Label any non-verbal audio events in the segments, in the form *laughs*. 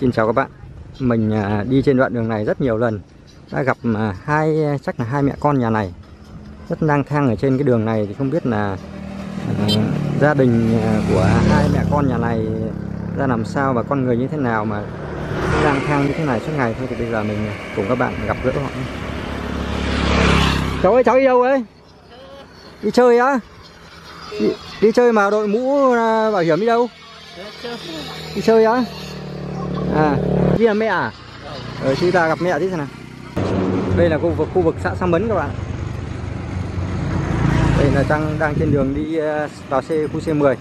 Xin chào các bạn. Mình à, đi trên đoạn đường này rất nhiều lần. Đã gặp à, hai à, chắc là hai mẹ con nhà này. Rất lang thang ở trên cái đường này Thì không biết là uh, gia đình của hai mẹ con nhà này ra làm sao và con người như thế nào mà lang thang như thế này suốt ngày. Thôi thì bây giờ mình cùng các bạn gặp gỡ họ. Cháu ơi cháu đi đâu ấy? Đi chơi á? Đi, đi chơi mà đội mũ bảo hiểm đi đâu? Đi chơi á? À. Đi là mẹ à? Ở chúng ta gặp mẹ tí xem nào. Đây là khu vực khu vực xã Sa Mấn các bạn. Đây là Trang đang trên đường đi à, vào C khu C10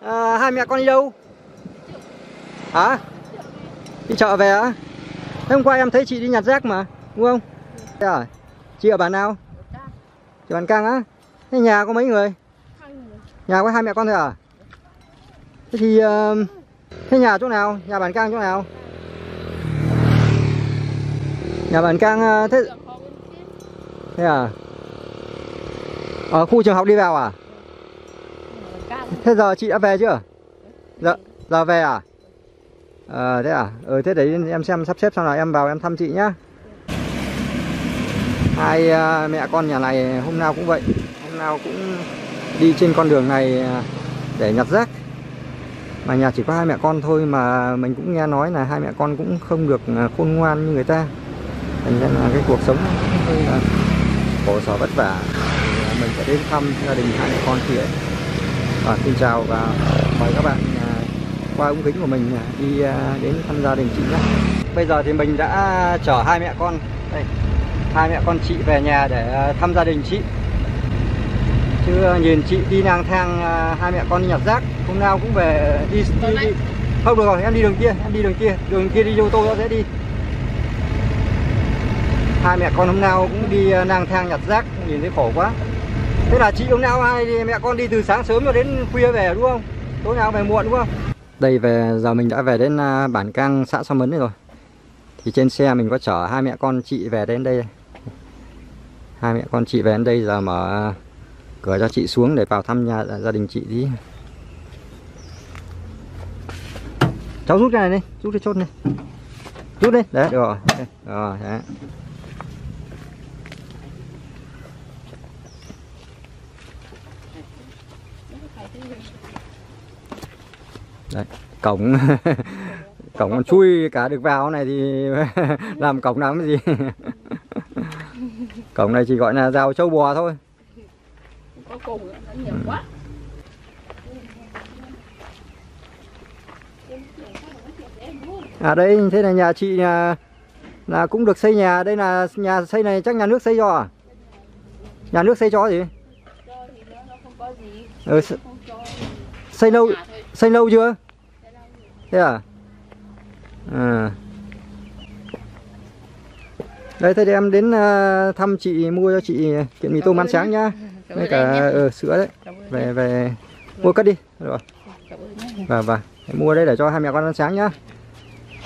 à, hai mẹ con đi đâu? Hả? Đi chợ về á? Hôm qua em thấy chị đi nhặt rác mà đúng không? Thế à? Chị ở bản nào? Chị bản cang á? Thế nhà có mấy người. Nhà có hai mẹ con thôi à thế thì ờ, thế nhà chỗ nào? Nhà bản cang chỗ nào? Nhà bản cang ờ, thế thế à? Ở khu trường học đi vào à? Thế giờ chị đã về chưa? Giờ giờ về à? À, thế à? Ừ thế đấy em xem sắp xếp xong rồi em vào em thăm chị nhá. Hai uh, mẹ con nhà này hôm nào cũng vậy. Hôm nào cũng đi trên con đường này để nhặt rác mà nhà chỉ có hai mẹ con thôi mà mình cũng nghe nói là hai mẹ con cũng không được à, khôn ngoan như người ta. Thành ra là cái cuộc sống hơi là khổ sở vất vả. À, mình sẽ đến thăm gia đình hai mẹ con chị và xin chào và mời các bạn à, qua ống kính của mình đi đến thăm gia đình chị nhé. Bây giờ thì mình đã chở hai mẹ con. Đây, hai mẹ con chị về nhà để thăm gia đình chị chứ nhìn chị đi lang thang hai mẹ con đi nhặt rác hôm nào cũng về đi đi, đi. không được rồi em đi đường kia em đi đường kia. Đường kia đi ô tô nó sẽ đi. Hai mẹ con hôm nào cũng đi lang thang nhặt rác nhìn thấy khổ quá. Thế là chị hôm nào hai mẹ con đi từ sáng sớm cho đến khuya về đúng không? Tối nào về muộn đúng không? Đây về giờ mình đã về đến bản cang xã Sa Mấn rồi. Thì trên xe mình có chở hai mẹ con chị về đến đây. Hai mẹ con chị về đến đây giờ mở cửa cho chị xuống để vào thăm nhà, gia đình chị đi. Cháu rút cái này đi, rút cái chốt này rút đi, đấy. Được rồi được rồi, đấy. đấy, cổng *laughs* cổng chui cả được vào này thì *laughs* làm cổng làm cái gì? *laughs* Cổng này chỉ gọi là rào châu bò thôi có cùng nhiều quá. À đây thế này nhà chị nhà là cũng được xây nhà. Đây là nhà xây này chắc nhà nước xây cho à? Nhà nước xây cho gì? Ừ, xây lâu xây lâu chưa? Thế à? À. Đây thế thì em đến à, thăm chị mua cho chị kiện mì tôm ăn sáng nhá với cả uh, sữa đấy. Về về mua cất đi. Rồi. Và và mua đây để cho hai mẹ con ăn sáng nhá.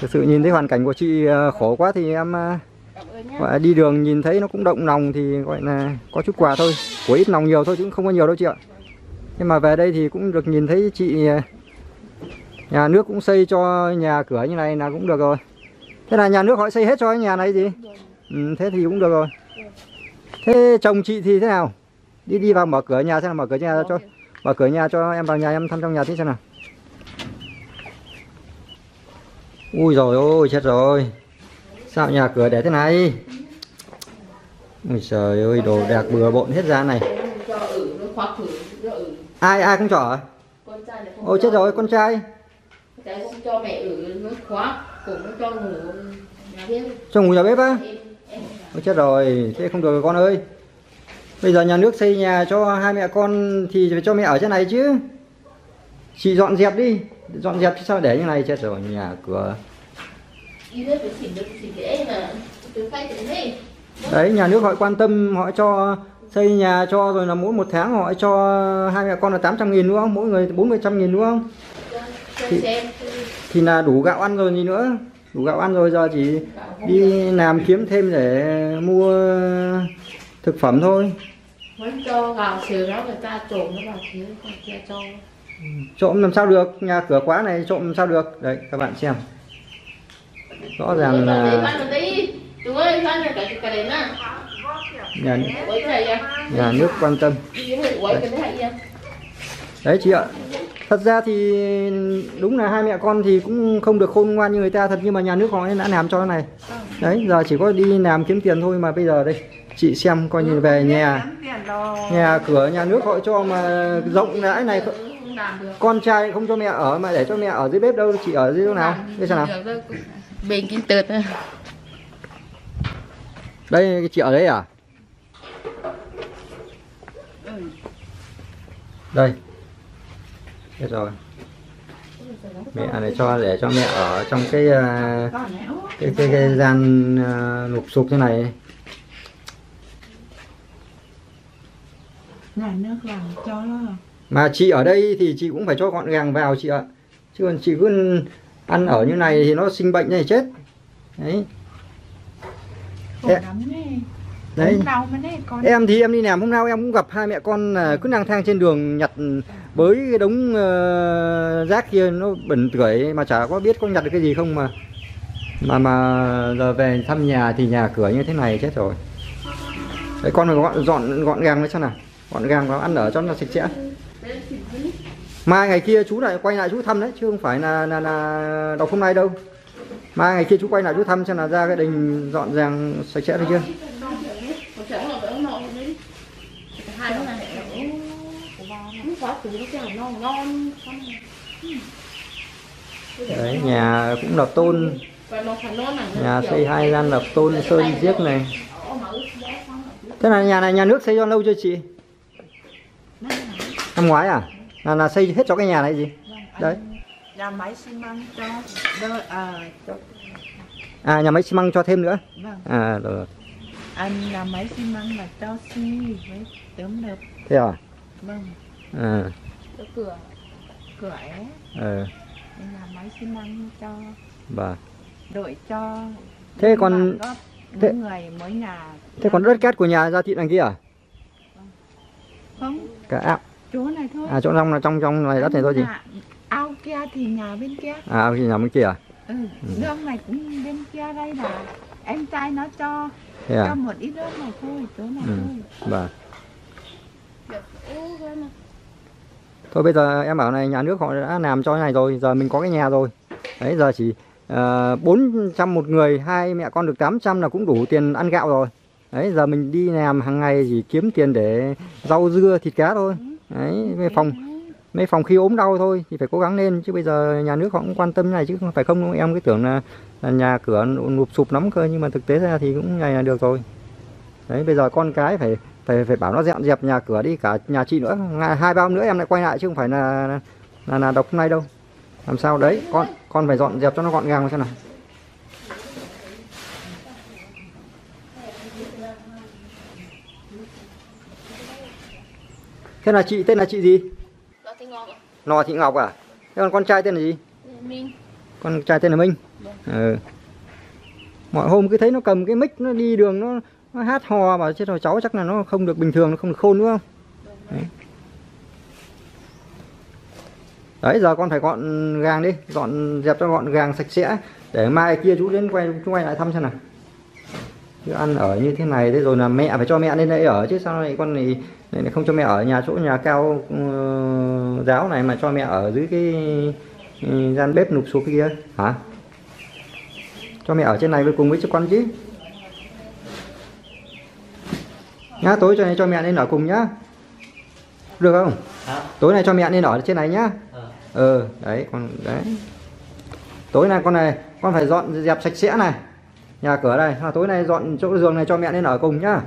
Thực sự nhìn thấy hoàn cảnh của chị uh, khổ quá thì em uh, gọi đi đường nhìn thấy nó cũng động lòng thì gọi là có chút quà thôi. Của ít lòng nhiều thôi chứ không có nhiều đâu chị ạ. Nhưng mà về đây thì cũng được nhìn thấy chị uh, nhà nước cũng xây cho nhà cửa như này là cũng được rồi. Thế là nhà nước họ xây hết cho cái nhà này gì? Ừ, thế thì cũng được rồi. Thế chồng chị thì thế nào đi đi vào mở cửa nhà xem nào mở cửa nhà cho mở cửa nhà cho em vào nhà em thăm trong nhà tí xem nào ui rồi ôi chết rồi sao nhà cửa để thế này ui trời ơi đồ đạc bừa bộn hết ra này ai ai không trỏ ôi chết rồi con trai Tại không cho mẹ ở nó khóa, cũng nó cho ngủ nhà bếp. Cho ngủ nhà bếp á? Ôi chết rồi, thế không được rồi con ơi. Bây giờ nhà nước xây nhà cho hai mẹ con thì phải cho mẹ ở trên này chứ. Chị dọn dẹp đi, dọn dẹp chứ sao để như này chết rồi, nhà cửa. Đấy, nhà nước họ quan tâm, họ cho xây nhà cho rồi là mỗi một tháng họ cho hai mẹ con là 800 nghìn đúng không? Mỗi người 40 trăm nghìn đúng không? thì, thì là đủ gạo ăn rồi gì nữa đủ gạo ăn rồi giờ chỉ đi làm kiếm thêm để mua thực phẩm thôi. Vẫn cho gạo sườn đó người ta trộn nó vào phía kia cho. Trộm làm sao được? Nhà cửa quá này trộm làm sao được? Đấy các bạn xem. Rõ ràng Là... đấy nhà, Quấy cái này nhà nước quan tâm. À đấy chị ạ. Thật ra thì đúng là hai mẹ con thì cũng không được khôn ngoan như người ta thật nhưng mà nhà nước họ đã làm cho cái này. Đấy giờ chỉ có đi làm kiếm tiền thôi mà bây giờ đây chị xem coi như về nhà. nhà cửa nhà nước họ cho mà rộng rãi này được. con trai không cho mẹ ở mà để cho mẹ ở dưới bếp đâu chị ở dưới chỗ nào? Bây giờ nào? Bên kinh tợt à đây chị ở đấy à? Đây. Biết rồi. Mẹ này cho để cho mẹ ở trong cái à, cái cái, cái gian uh, lục sục thế này nhà nước làm cho mà chị ở đây thì chị cũng phải cho gọn gàng vào chị ạ. Chứ còn chị cứ ăn ở như này thì nó sinh bệnh này chết. Đấy. Khổ đấy đấy. Ốm đau mà con em thì em đi làm hôm nào em cũng gặp hai mẹ con là cứ lang thang trên đường nhặt bới cái đống ờ, rác kia nó bẩn tưởi mà chả có biết có nhặt được cái gì không mà. Mà mà giờ về thăm nhà thì nhà cửa như thế này chết rồi. Đấy con phải gọn dọn gọn gàng với xem nào gọn gàng và ăn ở cho nó sạch sẽ. Mai ngày kia chú lại quay lại chú thăm đấy chứ không phải là là, là đọc hôm nay đâu. Mai ngày kia chú quay lại chú thăm xem là ra cái đình dọn dàng sạch sẽ được chưa đấy nhà cũng lập tôn. Nhà xây hai gian lập tôn sơn giếc này. Thế là nhà này nhà nước xây cho lâu chưa chị? Năm ngoái à? Là, là xây hết cho cái nhà này gì? Đấy. nhà máy xi măng cho đơ à cho à nhà máy xi măng cho thêm nữa? Vâng. À rồi anh nhà máy xi măng là cho xi với tấm đập thế à? Vâng. À. Cửa cửa é ờ. Nhà máy xi măng cho bà. đội cho Thế còn- thế- người mỗi nhà thế còn đất cát của nhà ra thị đằng kia à? Không. Cả à, chỗ này thôi. À chỗ trong là trong trong này đất này thôi chị? Ao kia thì nhà bên kia. À thì nhà bên kia à? Ừ nước này cũng bên kia đây là em trai nó cho cho à? một ít nước này thôi chỗ này Ừ. thôi. bà. Thôi bây giờ em bảo này nhà nước họ đã làm cho cái này rồi giờ mình có cái nhà rồi. Đấy giờ chỉ bốn trăm một người hai mẹ con được 800 là cũng đủ tiền ăn gạo rồi. Đấy giờ mình đi làm hàng ngày chỉ kiếm tiền để rau dưa thịt cá thôi đấy mấy phòng mấy phòng khi ốm đau thôi thì phải cố gắng lên chứ bây giờ nhà nước họ cũng quan tâm này chứ không phải không. Em cứ tưởng là, là nhà cửa nụp sụp lắm cơ nhưng mà thực tế ra thì cũng này là được rồi. Đấy bây giờ con cái phải phải phải bảo nó dọn dẹp nhà cửa đi cả nhà chị nữa Ngày- hai ba hôm nữa em lại quay lại chứ không phải là là, là đọc hôm nay đâu. Làm sao? Đấy con con phải dọn dẹp cho nó gọn gàng xem nào thế là chị tên là chị gì? Ạ. Lò thị ngọc à? Thế còn con trai tên là gì? Mình con trai tên là minh. Ừ. mọi hôm cứ thấy nó cầm cái mic nó đi đường nó, nó hát hò mà chết rồi cháu chắc là nó không được bình thường nó không được khôn đúng không? Đấy. đấy giờ con phải gọn gàng đi dọn dẹp cho gọn gàng sạch sẽ. Để mai kia chú đến quay chú quay lại thăm xem nào. Chứ ăn ở như thế này thế rồi là mẹ phải cho mẹ lên đây ở chứ sao lại con này, lại không cho mẹ ở nhà chỗ nhà cao ờ, giáo này mà cho mẹ ở dưới cái ừ, gian bếp nục xuống kia. Hả? Cho mẹ ở trên này với cùng với cho con chứ. Nhá tối cho này cho mẹ lên ở cùng nhá. Được không? Tối nay cho mẹ lên ở trên này nhá. Ờ. Đấy con đấy. Tối nay con này con phải dọn dẹp sạch sẽ này. Nhà cửa này à, tối nay dọn chỗ giường này cho mẹ lên ở cùng nhá.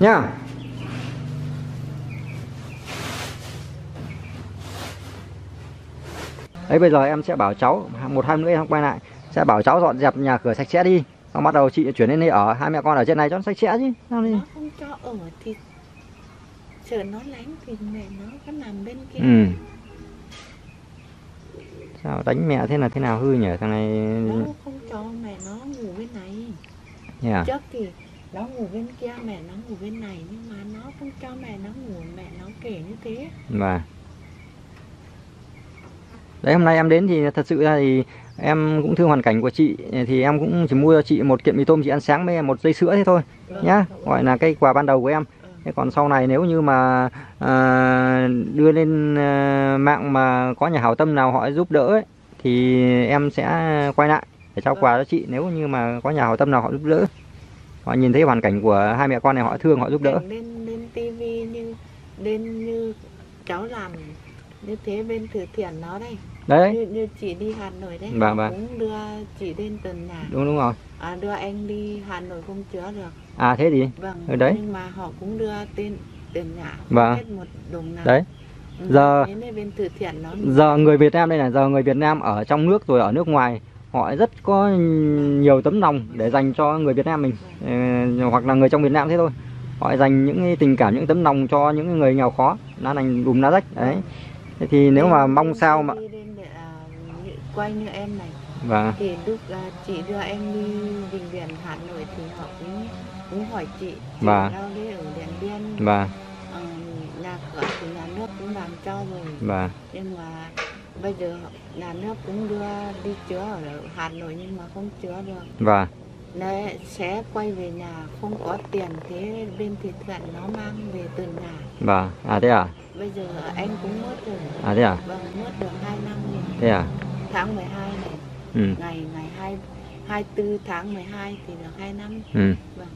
Nhá đấy bây giờ em sẽ bảo cháu một hai nữa em quay lại. Sẽ bảo cháu dọn dẹp nhà cửa sạch sẽ đi. Xong bắt đầu chị chuyển lên đây ở. Hai mẹ con ở trên này cho nó sạch sẽ chứ. Sao đi? Nó không cho ở thì sợ nó lánh thì mẹ nó có nằm bên kia. Ừ. Sao đánh mẹ thế là thế nào hư nhỉ? Thằng này nó không cho mẹ nó ngủ bên này. Nhỉ à? trước thì nó ngủ bên kia mẹ nó ngủ bên này. Nhưng mà nó không cho mẹ nó ngủ mẹ nó kể như thế. Và đấy hôm nay em đến thì thật sự ra thì em cũng thương hoàn cảnh của chị thì em cũng chỉ mua cho chị một kiện mì tôm chị ăn sáng với một dây sữa thế thôi nhá. Gọi là cái quà ban đầu của em. Thế còn sau này nếu như mà à, đưa lên à, mạng mà có nhà hảo tâm nào họ giúp đỡ ấy, thì em sẽ quay lại để trao quà cho chị. Nếu như mà có nhà hảo tâm nào họ giúp đỡ. Họ nhìn thấy hoàn cảnh của hai mẹ con này họ thương họ giúp đỡ. Lên lên tivi như lên như cháu làm như thế bên từ thiện nó đây. Đấy. Như, như chị đi Hà Nội đấy Vâng, vâng. cũng đưa chị đến tận nhà. Đúng đúng rồi. À, đưa anh đi Hà Nội không chữa được. À thế gì vâng Ừ, đấy. nhưng mà họ cũng đưa tên tiền nhà Vâng. hết một đồng nào. Đấy. Ừ, Giờ- giờ người Việt Nam đây này giờ người Việt Nam ở trong nước rồi ở nước ngoài họ rất có nhiều tấm lòng để dành cho người Việt Nam mình. Ờ, hoặc là người trong Việt Nam thế thôi. Họ dành những tình cảm những tấm lòng cho những người nghèo khó lá lành đùm lá rách đấy thế thì nếu mà mong sao mà à, quay như em này. Và thì lúc à, chị đưa em đi bệnh viện Hà Nội thì họ cũng cũng hỏi chị chị Vâng. đâu đấy ở Điện Biên. Và ờ, nhà cửa thì nhà nước cũng làm cho rồi. Và nhưng mà bây giờ nhà nước cũng đưa đi chữa ở Hà Nội nhưng mà không chữa được. Và Đấy, sẽ quay về nhà không có tiền thế bên thì thiện nó mang về từ nhà. Và à thế à bây giờ anh cũng mất rồi. À thế à? Vâng mất được 2 năm rồi. Thế à? Tháng 12 này. Ừ. Ngày ngày 2 24 tháng 12 thì được 2 năm. Ừ. Vâng.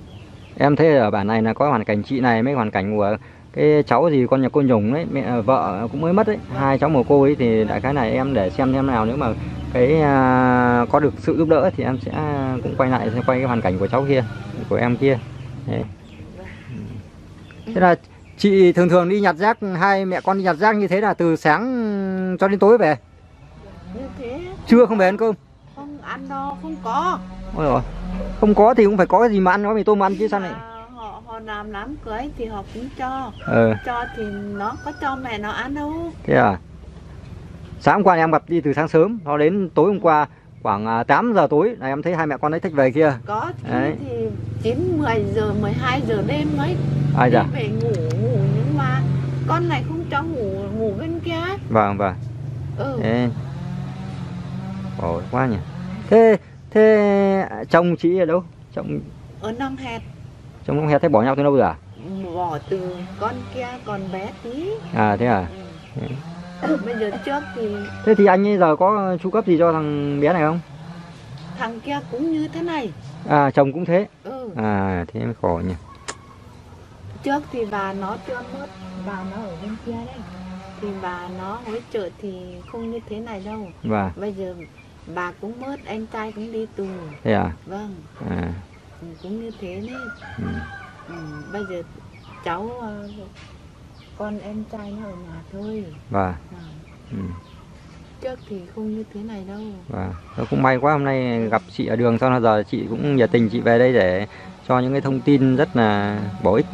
Em thấy ở bản này là có hoàn cảnh chị này mấy hoàn cảnh của cái cháu gì con nhà cô nhung đấy mẹ vợ cũng mới mất đấy hai cháu mồ cô ấy thì đại khái này em để xem xem nào nếu mà cái à, có được sự giúp đỡ thì em sẽ cũng quay lại xem quay cái hoàn cảnh của cháu kia của em kia. Đấy. thế là chị thường thường đi nhặt rác hai mẹ con đi nhặt rác như thế là từ sáng cho đến tối về? Trưa không về ăn cơm? Không ăn đâu không có. Ôi rồi không có thì cũng phải có cái gì mà ăn có mì tôm ăn chứ sao này họ họ làm đám cưới thì họ cũng cho. Ờ. Cho thì nó có cho mẹ nó ăn đâu. Thế à? Sáng hôm qua em gặp đi từ sáng sớm, nó đến tối hôm qua khoảng à, 8 giờ tối là em thấy hai mẹ con ấy thích về kia. có Đấy. thì 9 10 giờ 12 giờ đêm mới Ai đi dạ? về ngủ ngủ nhưng mà con này không cho ngủ ngủ bên kia Vâng vâng. ừ. Ôi quá nhỉ. Thế thế chồng chị ở đâu? Chồng ở Nam Hẹt chồng ông hẹt thấy bỏ nhau từ lâu rồi à? bỏ từ con kia còn bé tí À thế à? ừ. *coughs* bây giờ trước thì Thế thì anh ấy giờ có chu cấp gì cho thằng bé này không? thằng kia cũng như thế này À chồng cũng thế. ừ À thế mới khổ nhỉ. trước thì bà nó chưa mất bà nó ở bên kia đấy thì bà nó hỗ trợ thì không như thế này đâu Vâng. bây giờ bà cũng mất anh trai cũng đi tù Thế à? vâng À. ừ, cũng như thế đấy Ừ. ừ, bây giờ cháu con em trai nó ở nhà thôi Vâng. à, Ừ. trước thì không như thế này đâu Vâng, Nó cũng may quá hôm nay gặp chị ở đường sau giờ chị cũng nhiệt tình chị về đây để cho những cái thông tin rất là bổ ích,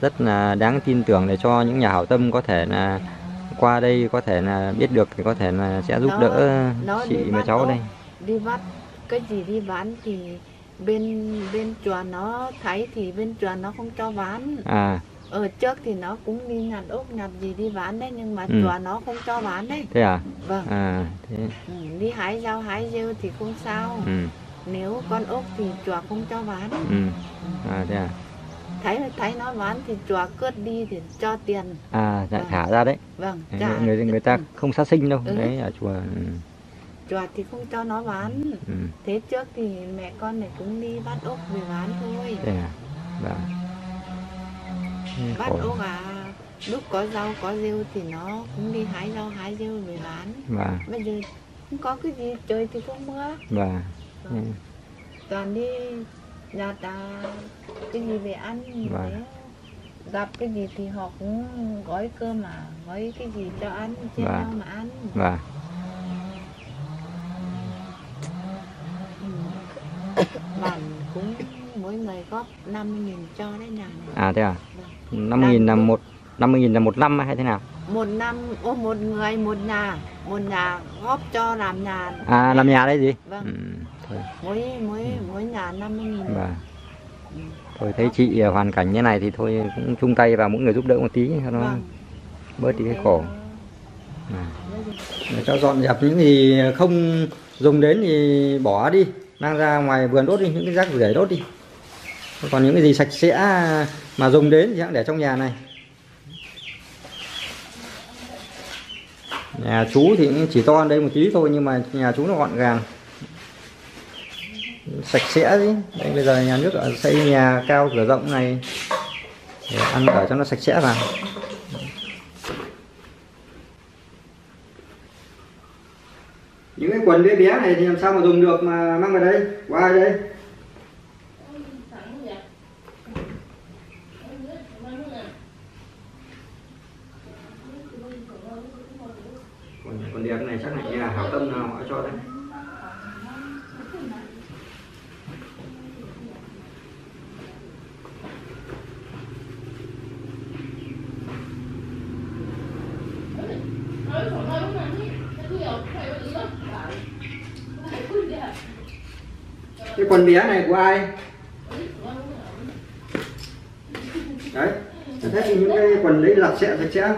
rất là đáng tin tưởng để cho những nhà hảo tâm có thể là qua đây có thể là biết được thì có thể là sẽ giúp Nó- đỡ nó chị và cháu đây. đi bắt cái gì đi bán thì bên bên chùa nó thấy thì bên chùa nó không cho bán À, ở trước thì nó cũng đi nhặt ốc nhặt gì đi bán đấy nhưng mà Ừ. chùa nó không cho bán đấy thế à? vâng À, thế. ừ, đi hái rau hái rêu thì không sao Ừ, nếu con ốc thì chùa không cho bán ừ. À, thế à? thấy thấy nó bán thì chùa cướp đi thì cho tiền À, dạ, Vâng. thả ra đấy. vâng Đấy, trả người người ta không sát sinh đâu. Ừ. Đấy ở chùa. Ừ. chùa thì không cho nó bán Ừ. thế trước thì mẹ con này cũng đi bắt ốc về bán thôi Thế à? Vâng. Bắt khổ. ốc à lúc có rau có rêu thì nó cũng đi hái rau hái rêu về bán Vâng, bây giờ không có cái gì trời thì không mưa vâng. Ừ. toàn đi nhặt à, cái gì về ăn Vâng. Thế gặp cái gì thì họ cũng gói cơm mà gói cái gì cho ăn chia Vâng. nhau mà ăn Vâng. Ừ. bản cũng mỗi người góp 50 nghìn cho đấy nhà này À thế à? Vâng. 50 nghìn là Đang- một 50 nghìn là một năm hay thế nào? một năm ô một người một nhà một nhà góp cho làm nhà À làm nhà đấy gì? Vâng. Ừ, thôi mỗi mỗi mỗi nhà 50 nghìn và Ừ. thôi thấy chị à, hoàn cảnh như này thì thôi cũng chung tay vào mỗi người giúp đỡ một tí cho nó vâng bớt đi cái khổ. À. Để cho dọn dẹp những gì không dùng đến thì bỏ đi mang ra ngoài vườn đốt đi những cái rác rưởi đốt đi còn những cái gì sạch sẽ mà dùng đến thì hãng để trong nhà này. Nhà chú thì chỉ to đây một tí thôi, nhưng mà nhà chú nó gọn gàng. Sạch sẽ đấy đây bây giờ nhà nước ở xây nhà cao cửa rộng này để ăn ở cho nó sạch sẽ vào. Những cái quần bé bé này thì làm sao mà dùng được mà mang vào đây? Qua đây. Còn quần đẹp này chắc là nhà hảo tâm nào họ cho đấy. Cái quần bé này của ai? Đấy, thế thì những cái quần đấy giặt sẽ sạch sẽ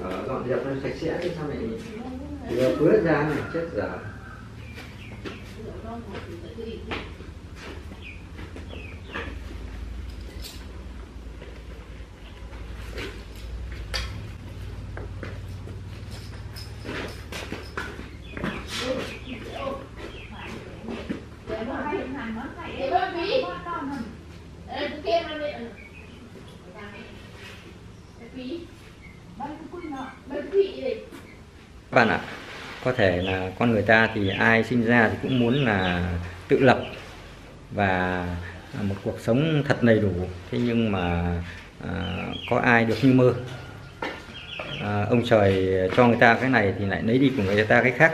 ở dọn dẹp nó sạch sẽ chứ sao lại vừa ra là chết dở bạn ạ có thể là con người ta thì ai sinh ra thì cũng muốn là tự lập và một cuộc sống thật đầy đủ. Thế nhưng mà à, có ai được như mơ? À, ông trời cho người ta cái này thì lại lấy đi của người ta cái khác.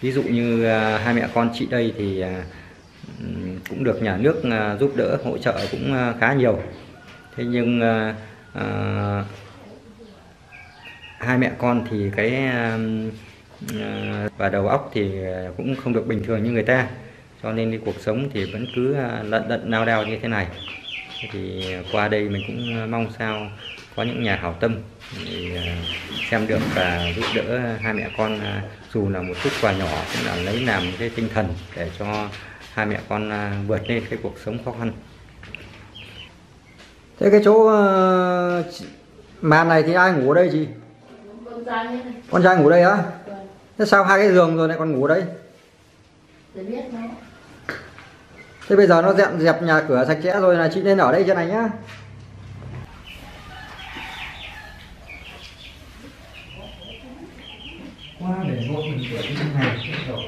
Ví dụ như à, hai mẹ con chị đây thì à, cũng được nhà nước à, giúp đỡ hỗ trợ cũng à, khá nhiều. Thế nhưng à, à, hai mẹ con thì cái à, và đầu óc thì cũng không được bình thường như người ta. Cho nên cái cuộc sống thì vẫn cứ à, lận đận nao đao như thế này. Thì qua đây mình cũng mong sao có những nhà hảo tâm thì à, xem được và giúp đỡ hai mẹ con à, dù là một chút quà nhỏ cũng là lấy làm cái tinh thần để cho hai mẹ con à, vượt lên cái cuộc sống khó khăn. Thế cái chỗ màn này thì ai ngủ ở đây chị? Con trai ngủ đây á thế sao hai cái giường rồi lại còn ngủ đây thế bây giờ nó dẹp dẹp nhà cửa sạch sẽ rồi là chị nên ở đây trên này nhá. Qua để một mình cửa như này rồi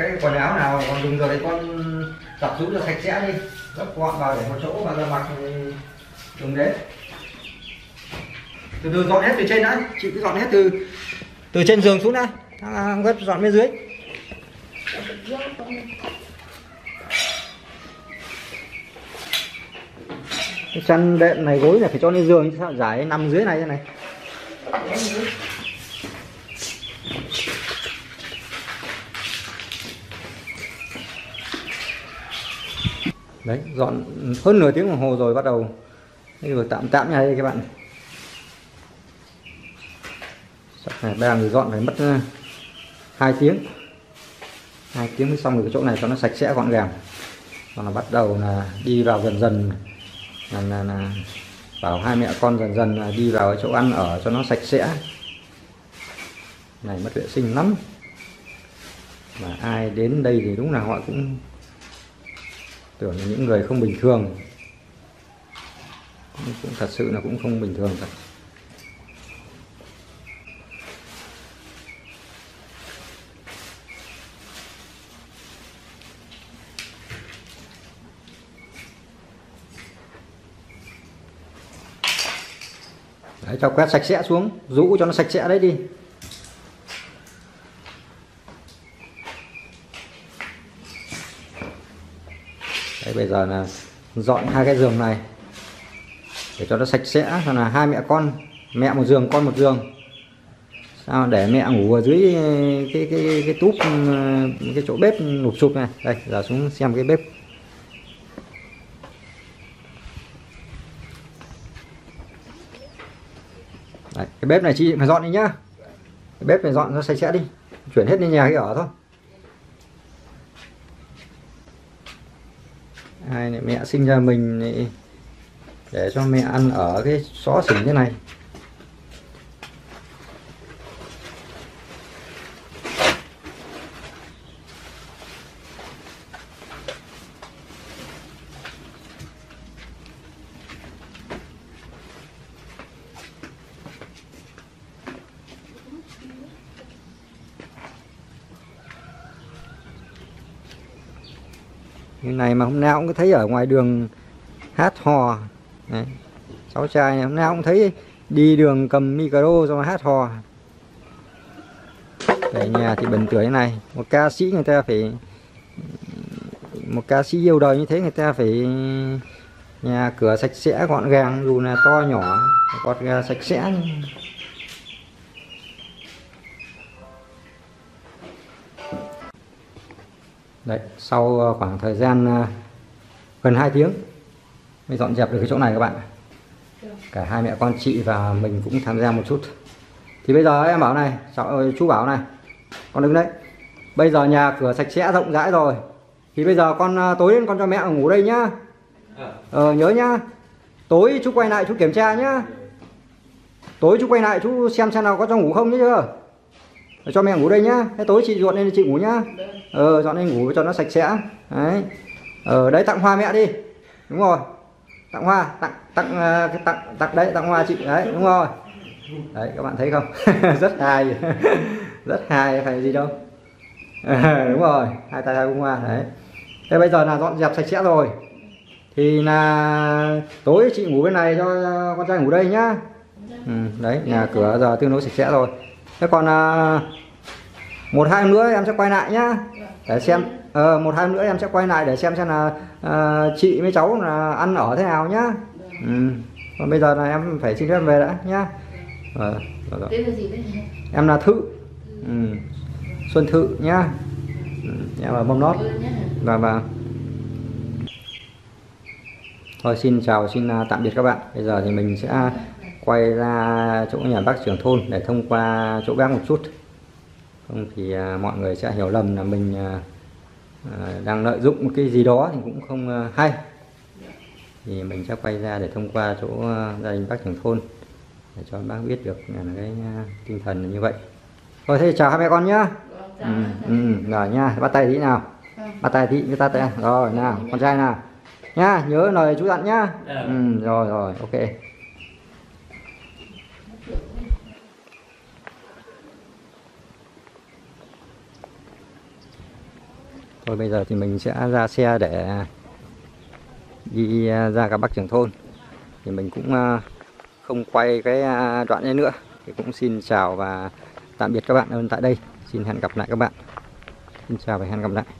cái quần áo nào còn dùng rồi thì con tập xuống cho sạch sẽ đi. Gấp gọn vào để một chỗ và giờ mặc dùng đấy từ từ dọn hết từ trên đã. Chị cứ dọn hết từ từ trên giường xuống đã. Gấp dọn bên dưới. Cái chăn đệm này gối này phải cho lên giường sao giải nằm dưới này thế này. Đấy dọn hơn nửa tiếng đồng hồ rồi bắt đầu. Đây rồi tạm tạm nha đây các bạn. Chắc này ba người dọn phải mất ờ, hai tiếng. Hai tiếng mới xong được cái chỗ này cho nó sạch sẽ gọn gàng. Còn là bắt đầu là đi vào dần dần. Là, là, là bảo hai mẹ con dần dần là đi vào chỗ ăn ở cho nó sạch sẽ. Này mất vệ sinh lắm. Mà ai đến đây thì đúng là họ cũng tưởng là những người không bình thường. Cũng, cũng thật sự là cũng không bình thường thật. Đấy, cho quét sạch sẽ xuống. Rũ cho nó sạch sẽ đấy đi. Đấy bây giờ là dọn hai cái giường này để cho nó sạch sẽ. Cho là hai mẹ con mẹ một giường con một giường. Sao để mẹ ngủ ở dưới cái cái cái túp ừ, cái chỗ bếp lụp sụp này. Đây giờ xuống xem cái bếp. Đấy, cái bếp này chị phải dọn đi nhá. Cái bếp này dọn nó sạch sẽ đi. Chuyển hết lên nhà cái ở thôi. Hai mẹ sinh ra mình để cho mẹ ăn ở cái xó xỉnh thế này. Như này mà hôm nào cũng thấy ở ngoài đường hát hò. Đấy. cháu trai này hôm nào cũng thấy đi đường cầm micro cho hát hò. Về nhà thì bình tưởi thế này. Một ca sĩ người ta phải, một ca sĩ yêu đời như thế người ta phải, nhà cửa sạch sẽ gọn gàng, dù là to nhỏ gọt gà sạch sẽ. Sau ờ, khoảng thời gian ờ, gần 2 tiếng mới dọn dẹp được cái chỗ này các bạn. Cả hai mẹ con chị và mình cũng tham gia một chút. Thì bây giờ em bảo này cháu ờ, chú bảo này con đứng đấy. Bây giờ nhà cửa sạch sẽ rộng rãi rồi. Thì bây giờ con tối đến con cho mẹ ngủ đây nhá. Ờ, nhớ nhá. Tối chú quay lại chú kiểm tra nhá. Tối chú quay lại chú xem xem nào có cho ngủ không nhá chưa. Cho mẹ ngủ đây nhá. Thế tối chị ruột lên chị ngủ nhá ờ dọn lên ngủ cho nó sạch sẽ. Đấy. Ở đấy tặng hoa mẹ đi. Đúng rồi. Tặng hoa tặng tặng ờ, cái tặng tặng đấy tặng hoa chị. Đấy đúng rồi. Đấy các bạn thấy không? *laughs* Rất hài. *laughs* Rất hài phải gì đâu. *laughs* Đúng rồi hai tay hai bông hoa đấy. Thế bây giờ là dọn dẹp sạch sẽ rồi. Thì là tối chị ngủ bên này cho con trai ngủ đây nhá. Ừ, đấy nhà cửa giờ tương đối sạch sẽ rồi. Thế còn à, một hai nữa em sẽ quay lại nhá. Để xem ờ, một hai nữa em sẽ quay lại để xem xem là à, chị với cháu là ăn ở thế nào nhá. Ừ. còn bây giờ là em phải xin phép về đã nhá. Ờ, rồi, rồi. Em là thự. Ừ. xuân thự nhá. Ừ. em là mâm nót. Ừ, và và thôi xin chào xin à, tạm biệt các bạn. Bây giờ thì mình sẽ quay ra chỗ nhà bác trưởng thôn để thông qua chỗ bác một chút không thì à, mọi người sẽ hiểu lầm là mình à, à, đang lợi dụng một cái gì đó thì cũng không à, hay. Thì mình sẽ quay ra để thông qua chỗ à, gia đình bác trưởng thôn để cho bác biết được là cái à, tinh thần là như vậy. Thôi thế chào hai mẹ con nhá. Rồi, ừ, chào. ừ, rồi nha bắt tay tí nào. Bắt tay tí với ta tay rồi nào con trai nào. Nhá nhớ lời chú dặn nhá. Ừ, rồi rồi ok thôi, bây giờ thì mình sẽ ra xe để đi à, ra các bác trưởng thôn. Thì mình cũng à, không quay cái à, đoạn này nữa. Thì cũng xin chào và tạm biệt các bạn ở tại đây. Xin hẹn gặp lại các bạn. Xin chào và hẹn gặp lại.